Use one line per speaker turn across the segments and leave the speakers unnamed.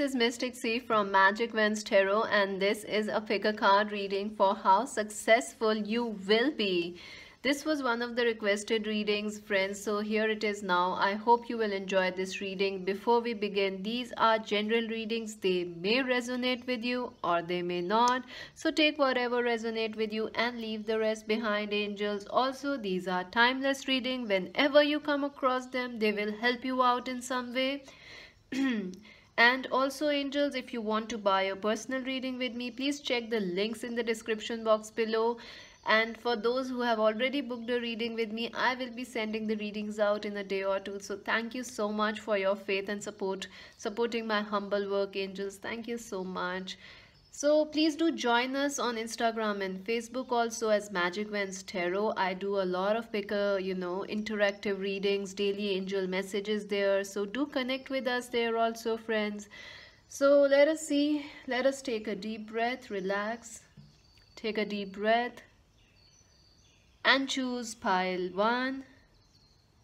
is Mystic C from Magic Wands Tarot and this is a figure card reading for how successful you will be. This was one of the requested readings friends so here it is now. I hope you will enjoy this reading. Before we begin these are general readings. They may resonate with you or they may not. So take whatever resonate with you and leave the rest behind angels. Also these are timeless reading. Whenever you come across them they will help you out in some way. and also angels if you want to buy a personal reading with me please check the links in the description box below. And for those who have already booked a reading with me i will be sending the readings out in a day or two. So thank you so much for your faith and support supporting my humble work angels. Thank you so much so please do join us on Instagram and Facebook also as Magic Wands Tarot. I do a lot of picker, uh, you know, interactive readings, daily angel messages there. So do connect with us there also, friends. So let us see. Let us take a deep breath, relax. Take a deep breath and choose pile 1,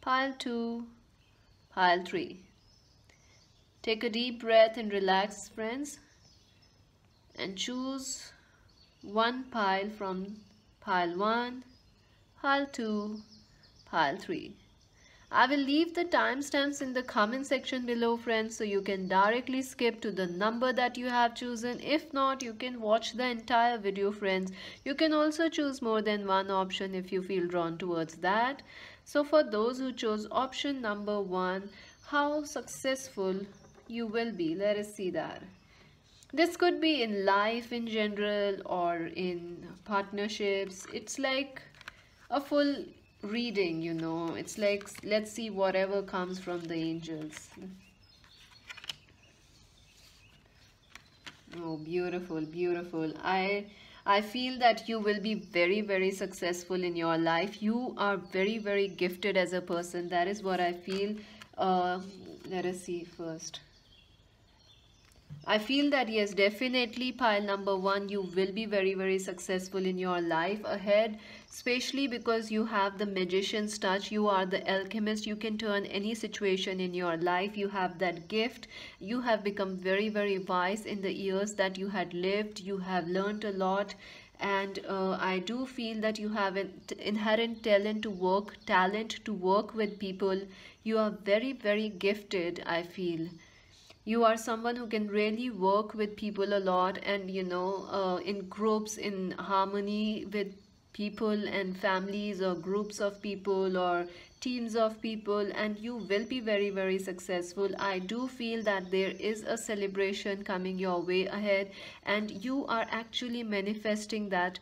pile 2, pile 3. Take a deep breath and relax, friends and choose one pile from pile 1, pile 2, pile 3. I will leave the timestamps in the comment section below friends so you can directly skip to the number that you have chosen. If not, you can watch the entire video friends. You can also choose more than one option if you feel drawn towards that. So for those who chose option number one, how successful you will be. Let us see that this could be in life in general or in partnerships. It's like a full reading you know. It's like let's see whatever comes from the angels. Oh beautiful beautiful. I i feel that you will be very very successful in your life. You are very very gifted as a person. That is what i feel. Uh let us see first I feel that yes, definitely pile number one, you will be very, very successful in your life ahead, especially because you have the magician's touch. You are the alchemist. You can turn any situation in your life. You have that gift. You have become very, very wise in the years that you had lived. You have learned a lot and uh, I do feel that you have an inherent talent to work talent to work with people you are very very gifted I feel you are someone who can really work with people a lot and you know uh, in groups in harmony with people and families or groups of people or teams of people and you will be very very successful. I do feel that there is a celebration coming your way ahead and you are actually manifesting that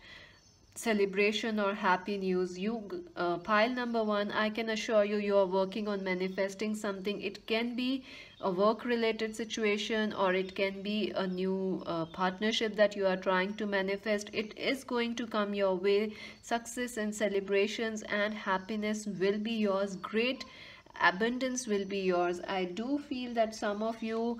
celebration or happy news you uh, pile number one i can assure you you are working on manifesting something. It can be a work related situation or it can be a new uh, partnership that you are trying to manifest. It is going to come your way. Success and celebrations and happiness will be yours. Great abundance will be yours. I do feel that some of you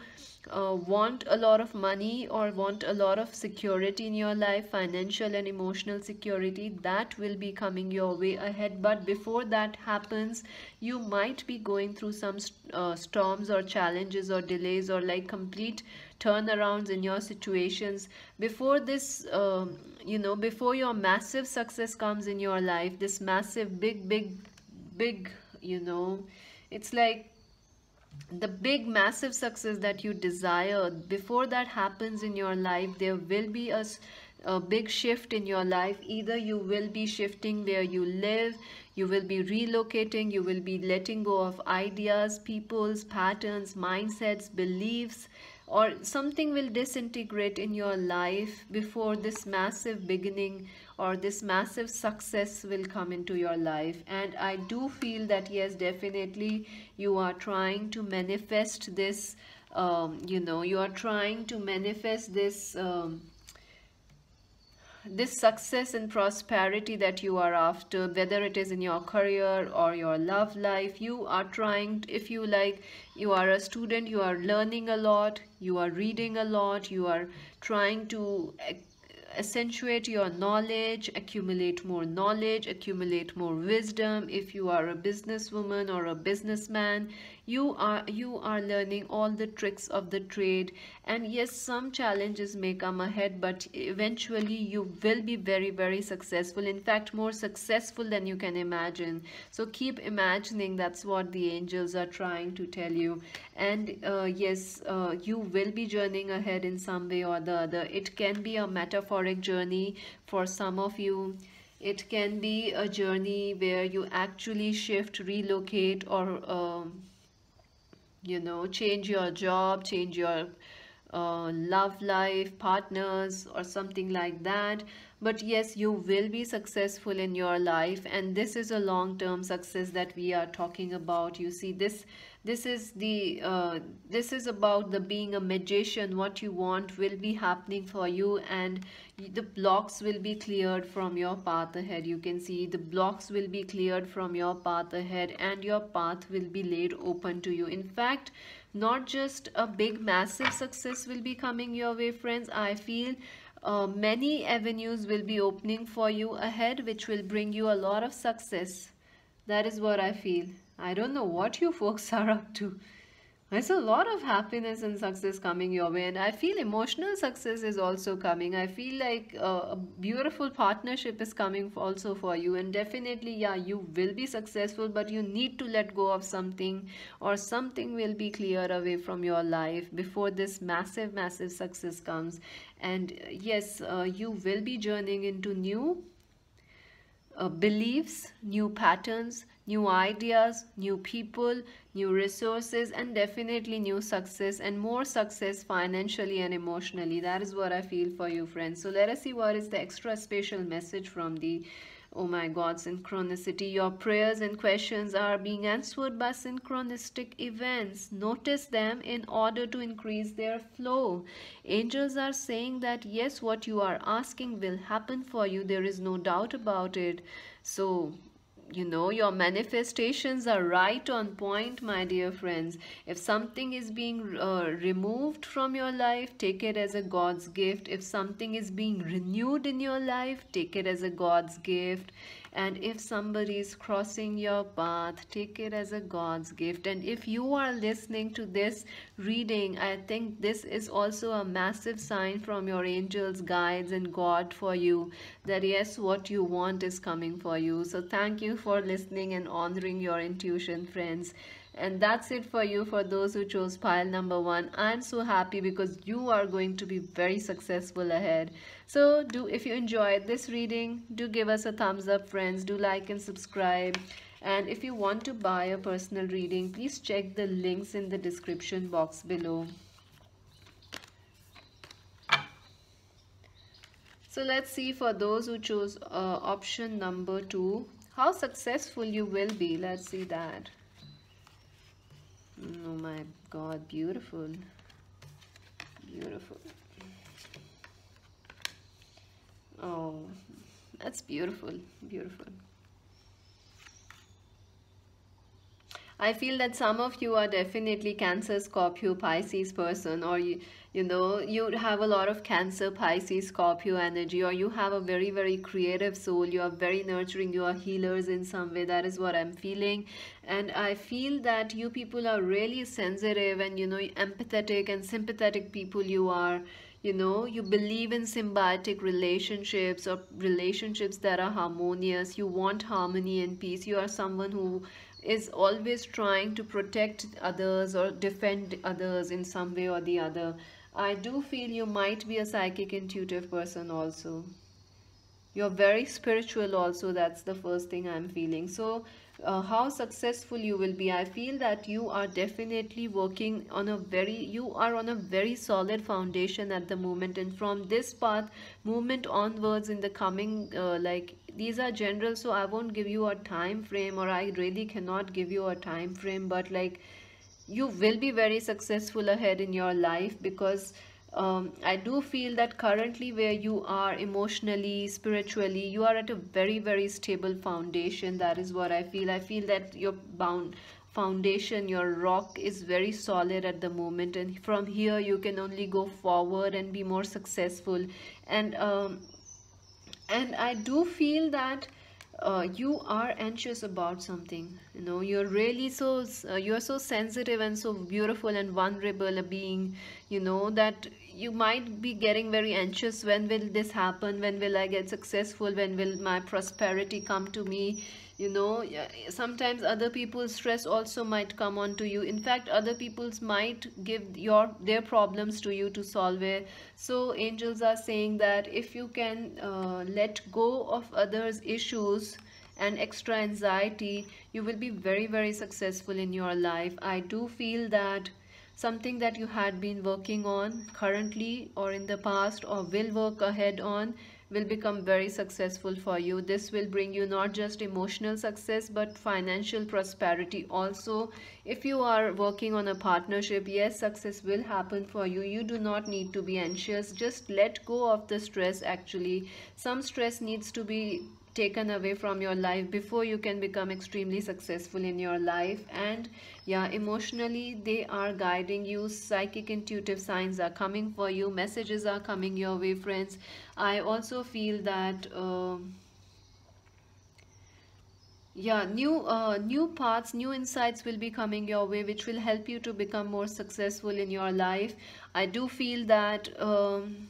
uh, want a lot of money or want a lot of security in your life financial and emotional security that will be coming your way ahead. But before that happens you might be going through some uh, storms or challenges or delays or like complete turnarounds in your situations. Before this um, you know before your massive success comes in your life this massive big big big you know? It's like the big massive success that you desire before that happens in your life there will be a, a big shift in your life. Either you will be shifting where you live you will be relocating you will be letting go of ideas people's patterns mindsets beliefs or something will disintegrate in your life before this massive beginning or this massive success will come into your life. And i do feel that yes definitely you are trying to manifest this um, you know you are trying to manifest this um, this success and prosperity that you are after whether it is in your career or your love life. You are trying if you like you are a student you are learning a lot you are reading a lot you are trying to accentuate your knowledge accumulate more knowledge accumulate more wisdom. If you are a businesswoman or a businessman you are you are learning all the tricks of the trade. And yes some challenges may come ahead but eventually you will be very very successful. In fact more successful than you can imagine. So keep imagining that's what the angels are trying to tell you. And uh, yes uh, you will be journeying ahead in some way or the other. It can be a metaphoric journey for some of you. It can be a journey where you actually shift relocate or um, you know change your job change your uh, love life partners or something like that. But yes you will be successful in your life and this is a long-term success that we are talking about. You see this this is the uh, this is about the being a magician. What you want will be happening for you and the blocks will be cleared from your path ahead. You can see the blocks will be cleared from your path ahead and your path will be laid open to you. In fact not just a big massive success will be coming your way friends. I feel uh, many avenues will be opening for you ahead which will bring you a lot of success. That is what i feel i don't know what you folks are up to. There's a lot of happiness and success coming your way and i feel emotional success is also coming. I feel like a beautiful partnership is coming also for you and definitely yeah you will be successful but you need to let go of something or something will be cleared away from your life before this massive massive success comes. And uh, yes uh, you will be journeying into new uh, beliefs new patterns new ideas, new people, new resources, and definitely new success and more success financially and emotionally. That is what I feel for you, friends. So let us see what is the extra special message from the Oh my God, synchronicity. Your prayers and questions are being answered by synchronistic events. Notice them in order to increase their flow. Angels are saying that yes, what you are asking will happen for you. There is no doubt about it. So you know your manifestations are right on point my dear friends. If something is being uh, removed from your life take it as a god's gift. If something is being renewed in your life take it as a god's gift and if somebody is crossing your path take it as a god's gift. And if you are listening to this reading i think this is also a massive sign from your angels guides and god for you that yes what you want is coming for you. So thank you for listening and honoring your intuition friends and that's it for you for those who chose pile number one. I'm so happy because you are going to be very successful ahead. So do if you enjoyed this reading do give us a thumbs up friends. Do like and subscribe. And if you want to buy a personal reading please check the links in the description box below. So let's see for those who chose uh, option number two how successful you will be. Let's see that oh my god beautiful. Beautiful. Oh that's beautiful beautiful. I feel that some of you are definitely Cancer, Scorpio, Pisces person or you, you know, you have a lot of Cancer, Pisces, Scorpio energy or you have a very, very creative soul. You are very nurturing. You are healers in some way. That is what I'm feeling. And I feel that you people are really sensitive and, you know, empathetic and sympathetic people you are you know you believe in symbiotic relationships or relationships that are harmonious you want harmony and peace you are someone who is always trying to protect others or defend others in some way or the other. I do feel you might be a psychic intuitive person also. You're very spiritual also. That's the first thing I'm feeling. So uh, how successful you will be i feel that you are definitely working on a very you are on a very solid foundation at the moment and from this path movement onwards in the coming uh, like these are general so i won't give you a time frame or i really cannot give you a time frame but like you will be very successful ahead in your life because um, I do feel that currently where you are emotionally, spiritually, you are at a very, very stable foundation. That is what I feel. I feel that your bound foundation your rock is very solid at the moment and from here you can only go forward and be more successful and um, and I do feel that uh, you are anxious about something you know you're really so uh, you're so sensitive and so beautiful and vulnerable a being you know that you might be getting very anxious when will this happen? When will i get successful? When will my prosperity come to me? You know sometimes other people's stress also might come on to you. In fact other people's might give your their problems to you to solve it. So angels are saying that if you can uh, let go of others issues and extra anxiety you will be very very successful in your life. I do feel that something that you had been working on currently or in the past or will work ahead on will become very successful for you. This will bring you not just emotional success but financial prosperity also. If you are working on a partnership yes success will happen for you. You do not need to be anxious. Just let go of the stress actually. Some stress needs to be taken away from your life before you can become extremely successful in your life. And yeah emotionally they are guiding you. Psychic intuitive signs are coming for you. Messages are coming your way friends. I also feel that uh, yeah new uh, new paths new insights will be coming your way which will help you to become more successful in your life. I do feel that um,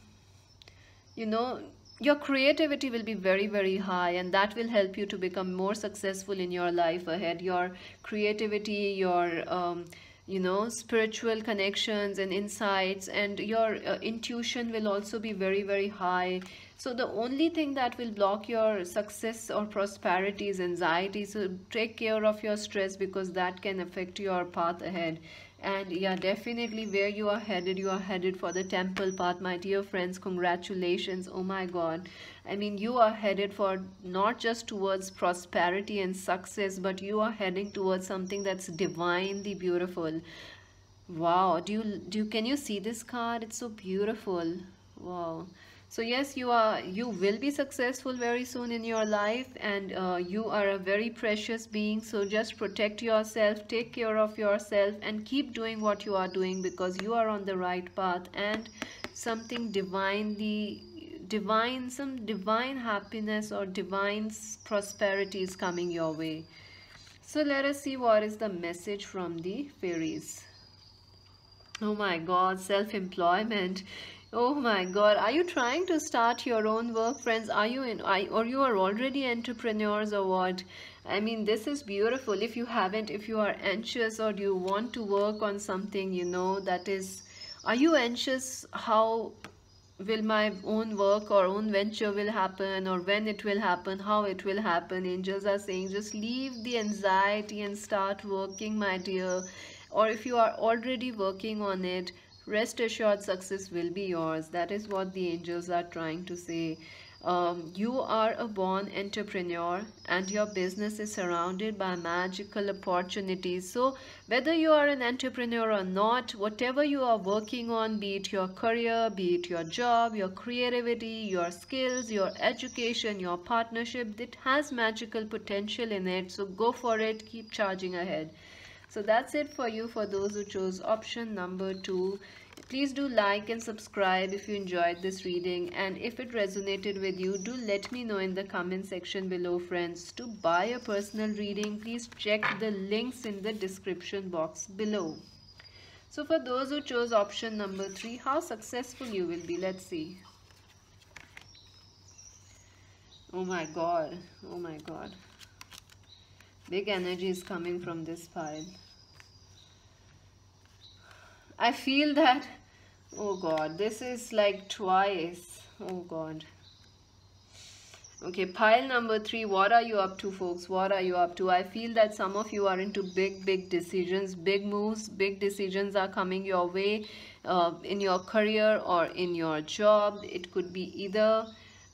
you know your creativity will be very very high and that will help you to become more successful in your life ahead. Your creativity your um, you know spiritual connections and insights and your uh, intuition will also be very very high so the only thing that will block your success or prosperity is anxiety. So take care of your stress because that can affect your path ahead. And yeah definitely where you are headed you are headed for the temple path my dear friends. Congratulations. Oh my god. I mean you are headed for not just towards prosperity and success but you are heading towards something that's divinely beautiful. Wow. Do you do you, can you see this card? It's so beautiful. Wow so yes you are you will be successful very soon in your life and uh, you are a very precious being. So just protect yourself take care of yourself and keep doing what you are doing because you are on the right path and something divinely divine some divine happiness or divine prosperity is coming your way. So let us see what is the message from the fairies. Oh my god self-employment Oh my God, are you trying to start your own work, friends? Are you in, I or you are already entrepreneurs or what? I mean, this is beautiful. If you haven't, if you are anxious or do you want to work on something, you know, that is, are you anxious how will my own work or own venture will happen or when it will happen, how it will happen? Angels are saying, just leave the anxiety and start working, my dear. Or if you are already working on it, rest assured success will be yours. That is what the angels are trying to say. Um, you are a born entrepreneur and your business is surrounded by magical opportunities. So whether you are an entrepreneur or not whatever you are working on be it your career be it your job your creativity your skills your education your partnership it has magical potential in it. So go for it. Keep charging ahead so that's it for you for those who chose option number two. Please do like and subscribe if you enjoyed this reading. And if it resonated with you do let me know in the comment section below friends. To buy a personal reading please check the links in the description box below. So for those who chose option number three how successful you will be? Let's see. Oh my god. Oh my god. Big energy is coming from this pile I feel that oh god this is like twice oh god. Okay pile number three what are you up to folks? What are you up to? I feel that some of you are into big big decisions big moves big decisions are coming your way uh, in your career or in your job. It could be either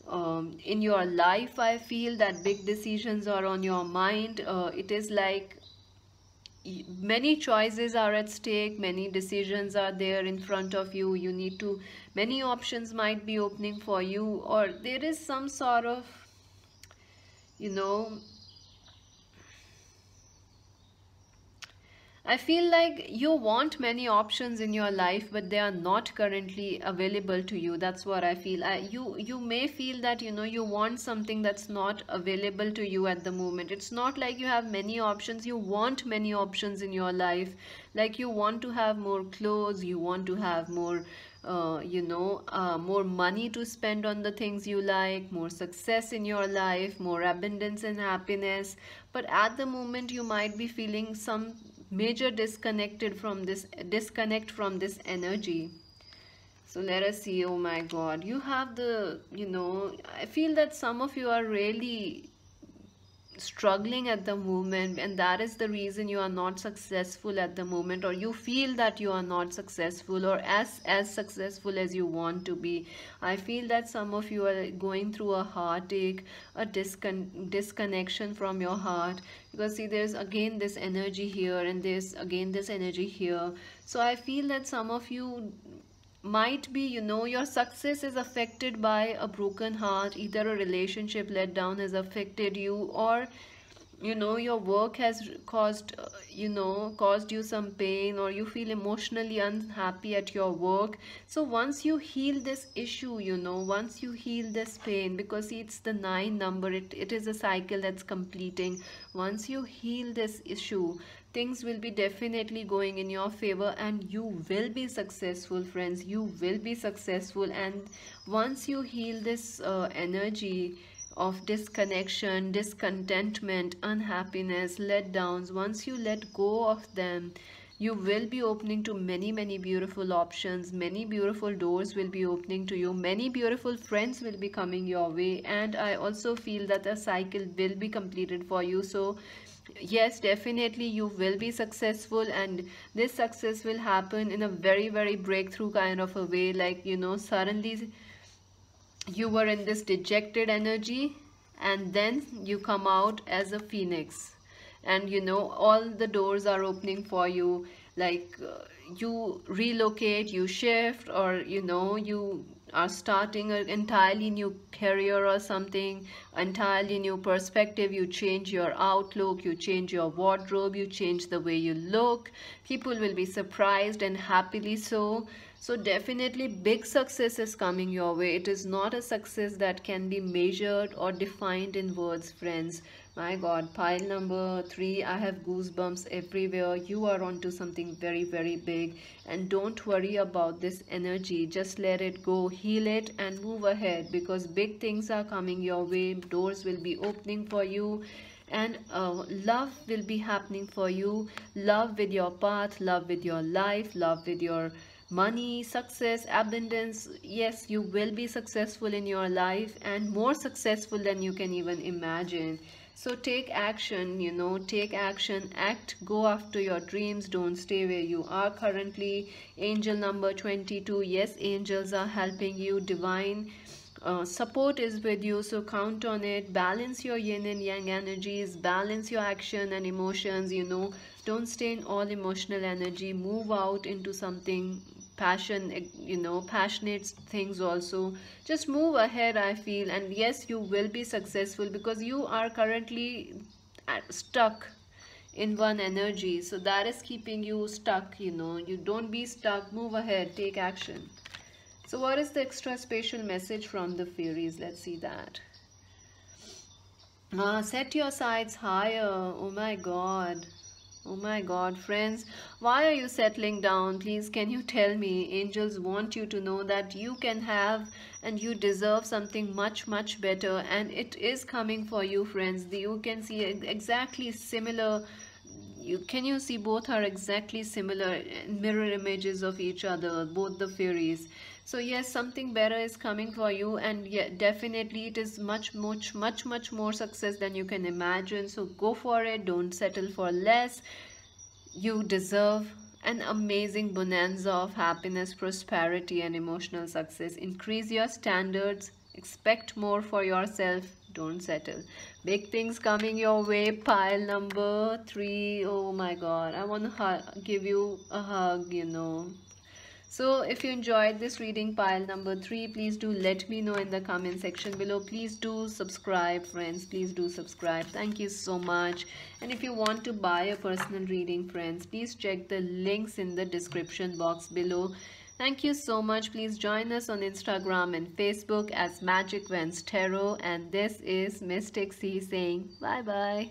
um, in your life i feel that big decisions are on your mind. Uh, it is like many choices are at stake many decisions are there in front of you. You need to many options might be opening for you or there is some sort of you know I feel like you want many options in your life, but they are not currently available to you. That's what I feel. I, you you may feel that you know you want something that's not available to you at the moment. It's not like you have many options. You want many options in your life. Like you want to have more clothes. You want to have more uh, you know, uh, more money to spend on the things you like, more success in your life, more abundance and happiness. But at the moment, you might be feeling some major disconnected from this disconnect from this energy. So let us see oh my god you have the you know i feel that some of you are really struggling at the moment and that is the reason you are not successful at the moment or you feel that you are not successful or as as successful as you want to be. I feel that some of you are going through a heartache a discon disconnection from your heart because see there's again this energy here and there's again this energy here. So i feel that some of you might be you know your success is affected by a broken heart either a relationship let down has affected you or you know your work has caused uh, you know caused you some pain or you feel emotionally unhappy at your work. So once you heal this issue you know once you heal this pain because it's the nine number it, it is a cycle that's completing. Once you heal this issue things will be definitely going in your favor and you will be successful friends. You will be successful. And once you heal this uh, energy of disconnection discontentment unhappiness letdowns once you let go of them you will be opening to many many beautiful options. Many beautiful doors will be opening to you. Many beautiful friends will be coming your way. And i also feel that a cycle will be completed for you. So yes definitely you will be successful and this success will happen in a very very breakthrough kind of a way. Like you know suddenly you were in this dejected energy and then you come out as a phoenix. And you know all the doors are opening for you. Like uh, you relocate you shift or you know you are starting an entirely new career or something entirely new perspective. You change your outlook you change your wardrobe you change the way you look. People will be surprised and happily so. So definitely big success is coming your way. It is not a success that can be measured or defined in words friends my god pile number three i have goosebumps everywhere. You are onto something very very big. And don't worry about this energy. Just let it go. Heal it and move ahead because big things are coming your way. Doors will be opening for you. And uh, love will be happening for you. Love with your path love with your life love with your money success abundance. Yes you will be successful in your life and more successful than you can even imagine so take action you know take action. Act go after your dreams. Don't stay where you are currently. Angel number 22 yes angels are helping you. Divine uh, support is with you so count on it. Balance your yin and yang energies. Balance your action and emotions you know. Don't stay in all emotional energy. Move out into something passion eh, you know passionate things also. Just move ahead i feel. And yes you will be successful because you are currently stuck in one energy. So that is keeping you stuck you know. You don't be stuck. Move ahead. Take action. So what is the extra special message from the fairies? Let's see that. Uh, set your sights higher. Oh my god Oh my God, friends, why are you settling down? Please, can you tell me? Angels want you to know that you can have and you deserve something much, much better. And it is coming for you, friends. You can see exactly similar you can you see both are exactly similar mirror images of each other both the fairies so yes something better is coming for you and yeah definitely it is much much much much more success than you can imagine. So go for it. Don't settle for less. You deserve an amazing bonanza of happiness prosperity and emotional success. Increase your standards. Expect more for yourself. Don't settle. Big things coming your way. Pile number three. Oh my god. I want to give you a hug you know so if you enjoyed this reading pile number three please do let me know in the comment section below please do subscribe friends please do subscribe thank you so much and if you want to buy a personal reading friends please check the links in the description box below Thank you so much. Please join us on Instagram and Facebook as Magic Wands Tarot. And this is Mystic C saying bye bye.